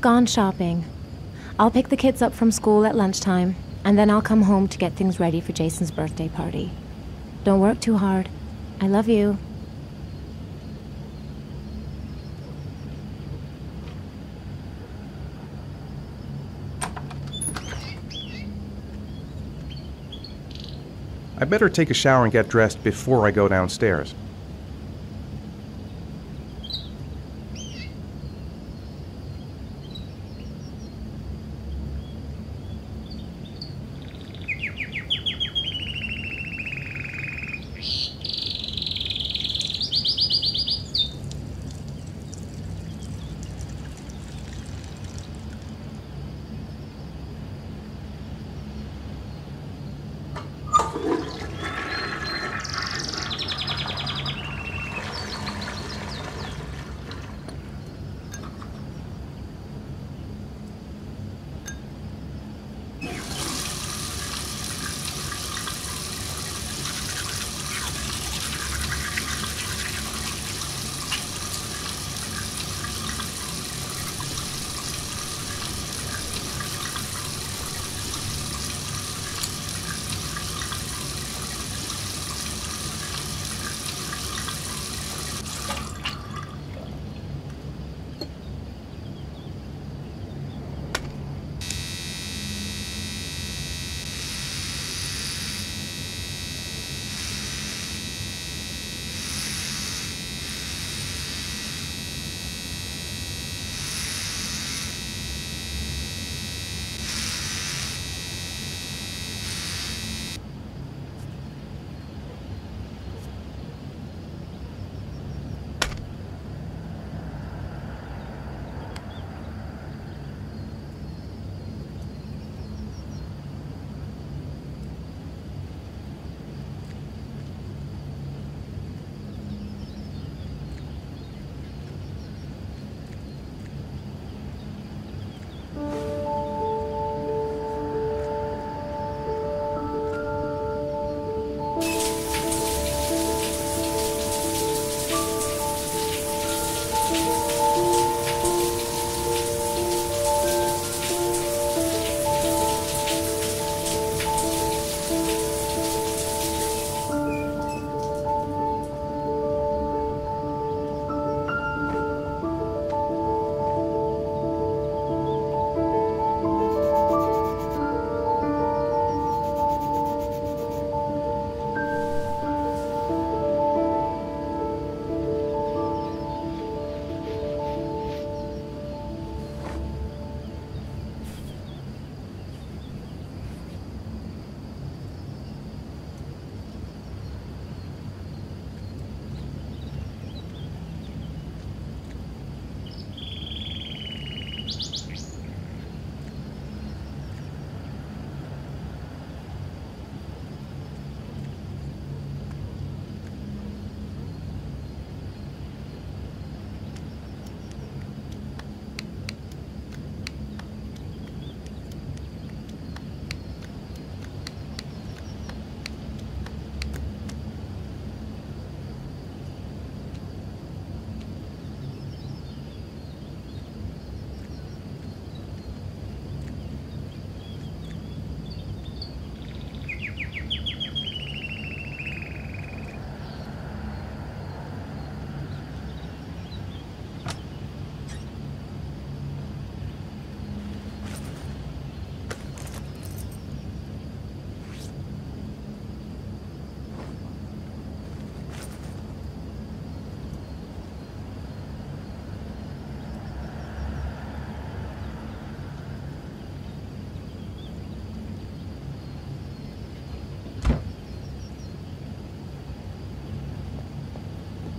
Gone shopping. I'll pick the kids up from school at lunchtime, and then I'll come home to get things ready for Jason's birthday party. Don't work too hard. I love you. I better take a shower and get dressed before I go downstairs.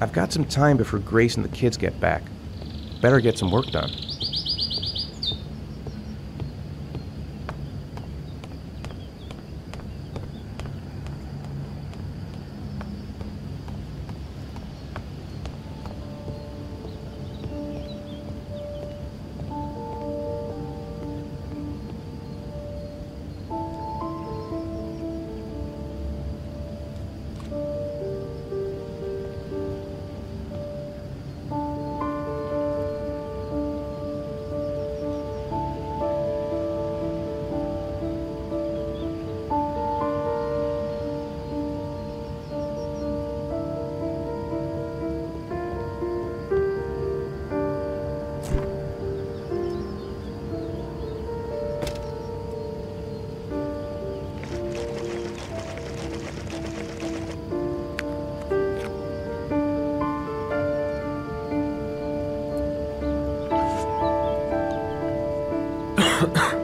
I've got some time before Grace and the kids get back. Better get some work done. 咳 咳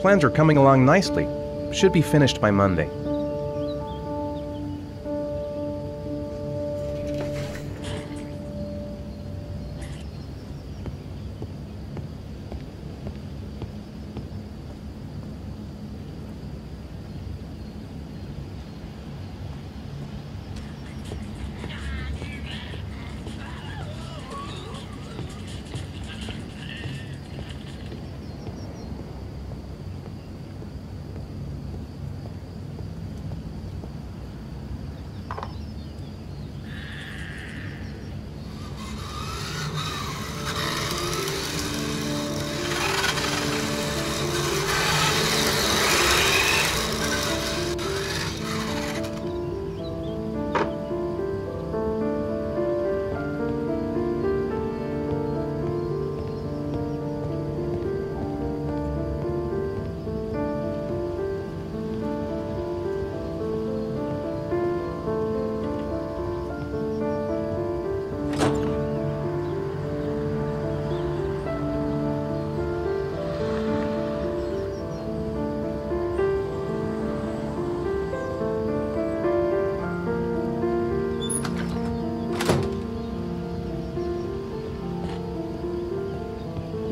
plans are coming along nicely. Should be finished by Monday.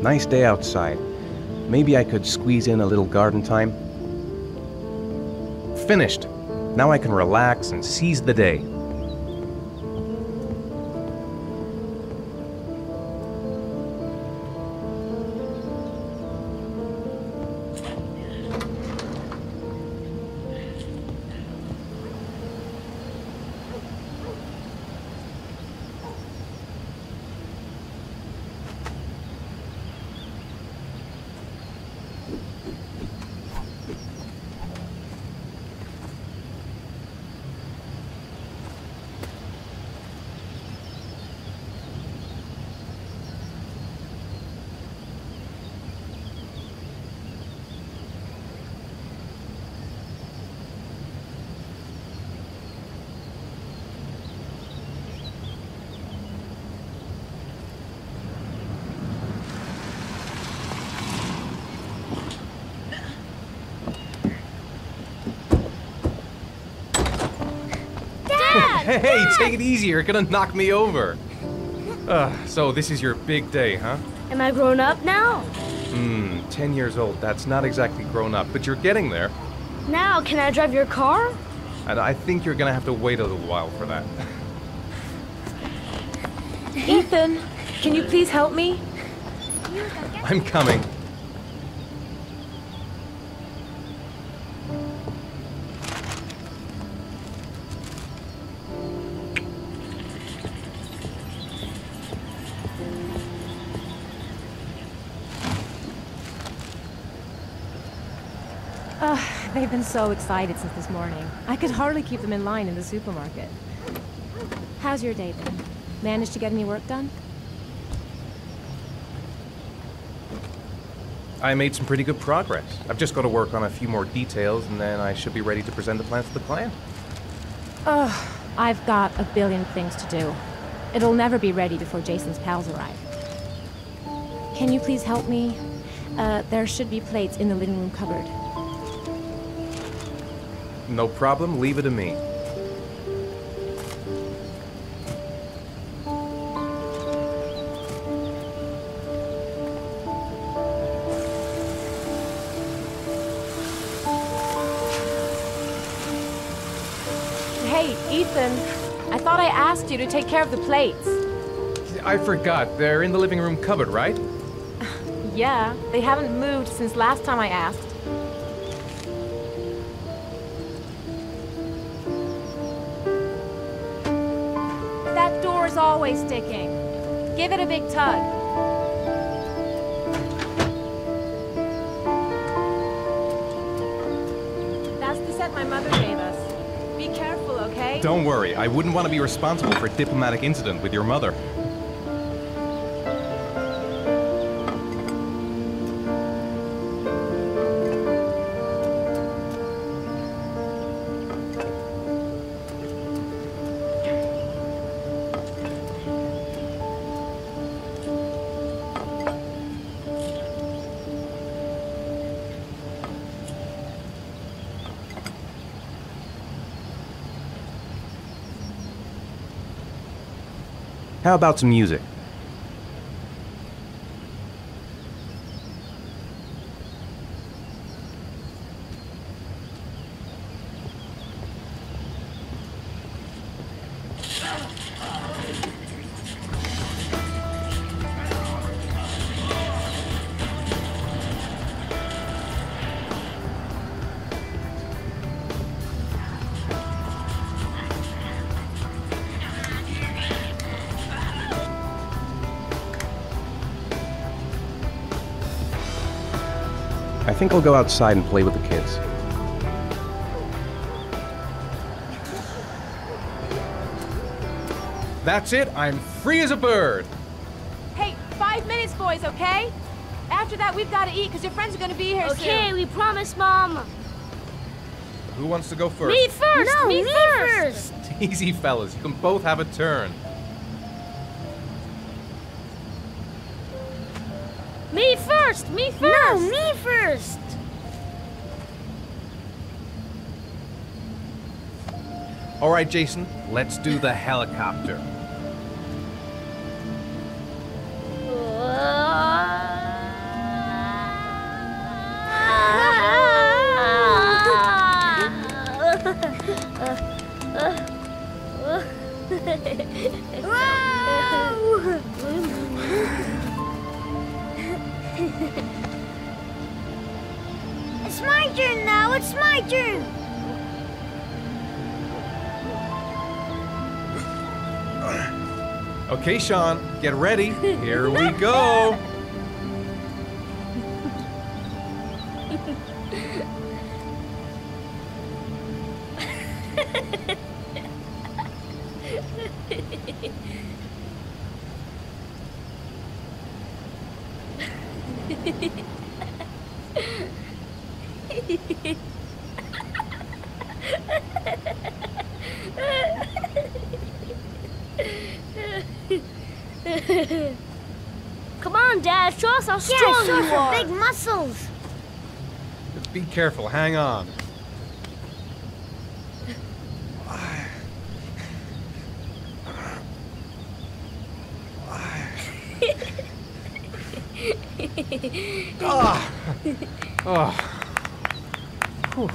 Nice day outside. Maybe I could squeeze in a little garden time. Finished. Now I can relax and seize the day. Hey, hey, take it easy. You're gonna knock me over. Uh, so this is your big day, huh? Am I grown up now? Hmm, 10 years old. That's not exactly grown up, but you're getting there. Now, can I drive your car? And I think you're gonna have to wait a little while for that. Ethan, can you please help me? I'm coming. They've been so excited since this morning. I could hardly keep them in line in the supermarket. How's your day been? Managed to get any work done? I made some pretty good progress. I've just got to work on a few more details, and then I should be ready to present the plans to the client. Ugh, I've got a billion things to do. It'll never be ready before Jason's pals arrive. Can you please help me? Uh, there should be plates in the living room cupboard. No problem. Leave it to me. Hey, Ethan, I thought I asked you to take care of the plates. I forgot. They're in the living room cupboard, right? Yeah, they haven't moved since last time I asked. That always sticking. Give it a big tug. That's the set my mother gave us. Be careful, okay? Don't worry. I wouldn't want to be responsible for a diplomatic incident with your mother. How about some music? Think I'll go outside and play with the kids. That's it. I'm free as a bird. Hey, five minutes, boys, okay? After that, we've got to eat because your friends are going to be here soon. Okay, we promise, Mom. Who wants to go first? Me first. No, me, me first. Easy, fellas. You can both have a turn. First. Me first. No, me first. All right, Jason. Let's do the helicopter. Okay, Shaun, get ready. Here we go. careful. Hang on. ah. Oh. Whew.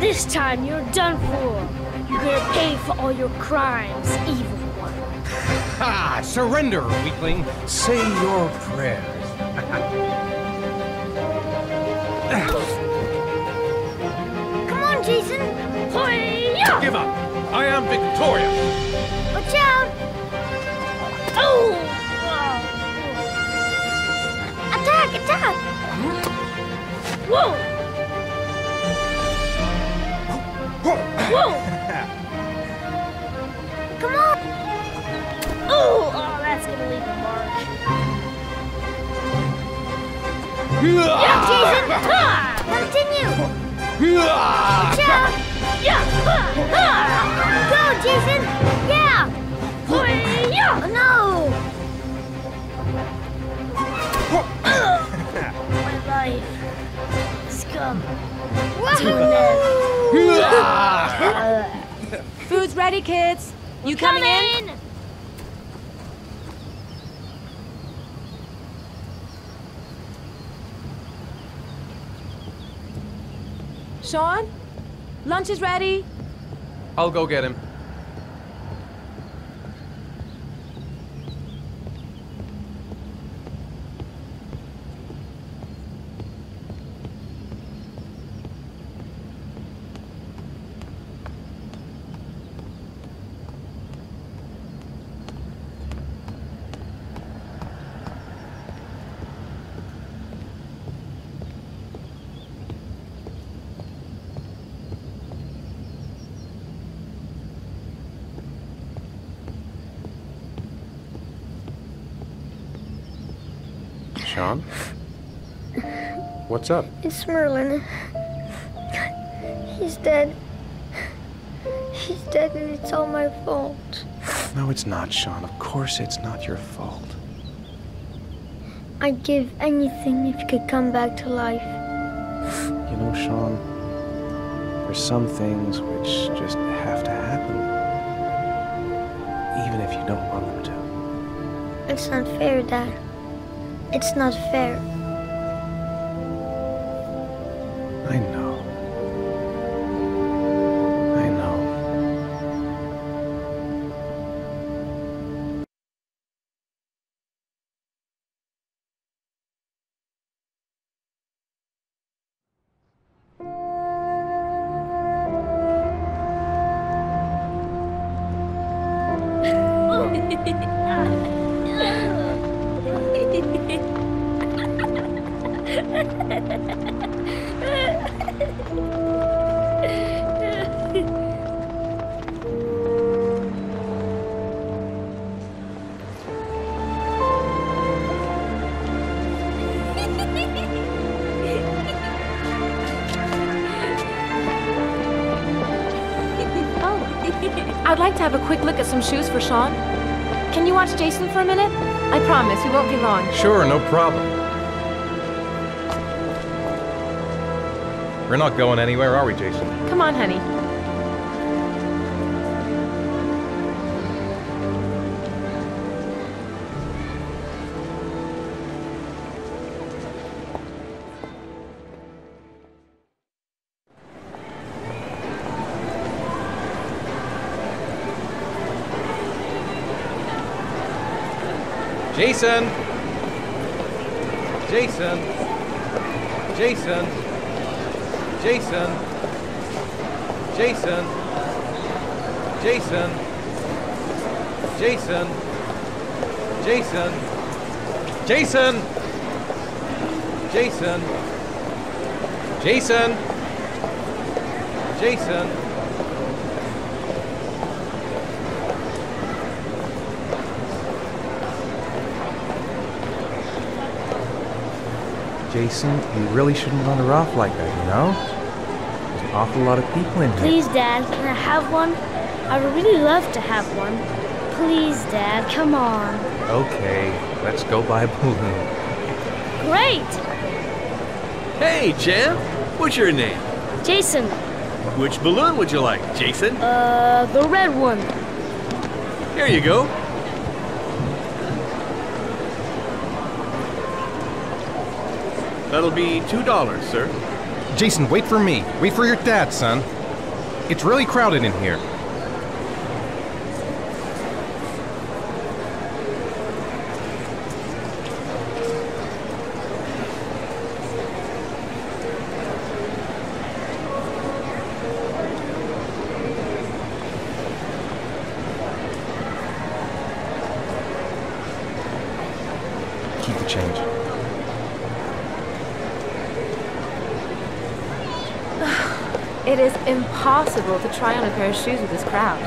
This time you're done for. You're gonna pay for all your crimes, evil one. Ah, surrender, weakling. Say your prayers. Come on, Jason. Hoya! Give up. I am victorious. Watch out. Oh! Attack, attack. Whoa! Whoa! Yeah, Jason. Ha! Continue. Watch out. Yeah! Ha! Ha! Go, Jason. Yeah. Oh, no. My life. Scum. Woohoo. Food's ready, kids. You coming in? Shaun? Lunch is ready. I'll go get him. What's up? It's Merlin. He's dead. He's dead and it's all my fault. No, it's not, Shaun. Of course it's not your fault. I'd give anything if you could come back to life. You know, Shaun, there's some things which just have to happen. Even if you don't want them to. It's not fair, Dad. It's not fair. Like to have a quick look at some shoes for Shaun. Can you watch Jason for a minute? I promise, we won't be long. Sure, no problem. We're not going anywhere, are we, Jason? Come on, honey. Jason! Jason! Jason! Jason! Jason! Jason! Jason! Jason! Jason! Jason! Jason! Jason! Jason, you really shouldn't run her off like that, you know? There's an awful lot of people in here. Please, Dad, can I have one? I would really love to have one. Please, Dad, come on. Okay, let's go buy a balloon. Great! Hey, champ. What's your name? Jason, Which balloon would you like, Jason? uh, the red one. Here you go. That'll be two dollars, sir. Jason, wait for me. Wait for your dad, son. It's really crowded in here. Is impossible to try on a pair of shoes with this crowd.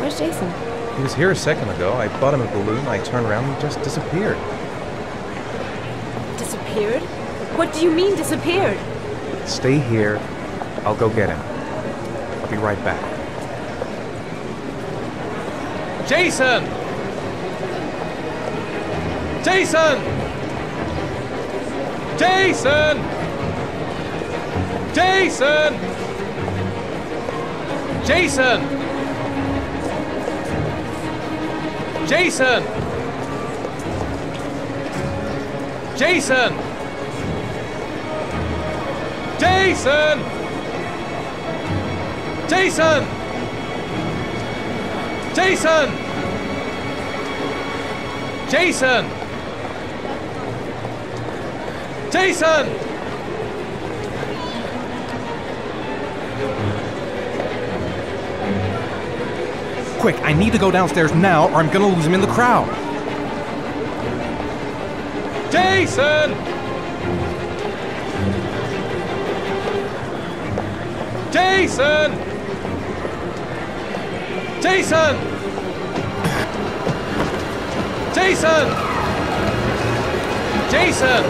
Where's Jason? He was here a second ago. I bought him a balloon. I turned around and he just disappeared. Disappeared? What do you mean disappeared? Stay here. I'll go get him. I'll be right back. Jason! Jason! Jason! Jason! Jason! Jason! Jason! Jason! Jason! Jason! Jason! Jason! Quick, I need to go downstairs now or I'm gonna lose him in the crowd. Jason! Jason! Jason! Jason! Jason!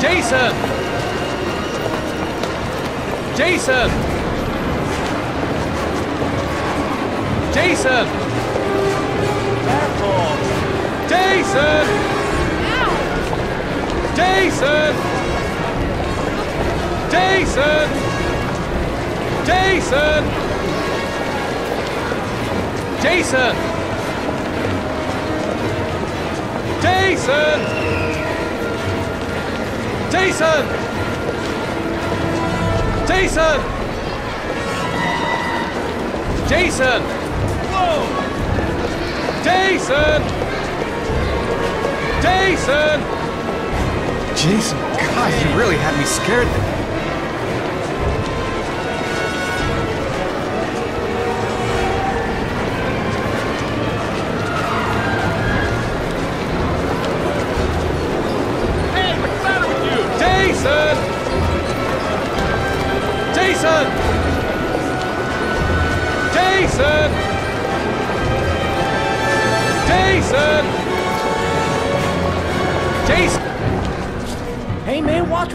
Jason! Jason! Jason! Jason! Jason! Jason! Jason! Jason! Jason! Jason! Jason! Jason! Jason! Jason! Jason, God, you really had me scared there.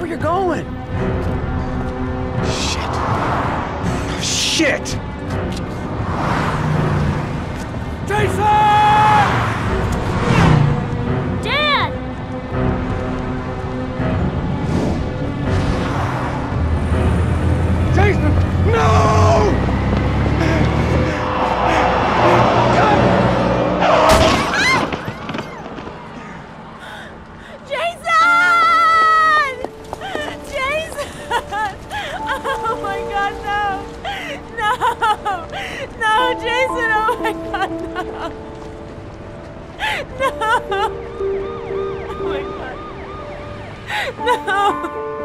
You're going. Shit. Shit! Jason! Dad! Jason! No! oh my god. No.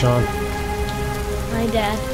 Shaun. My dad.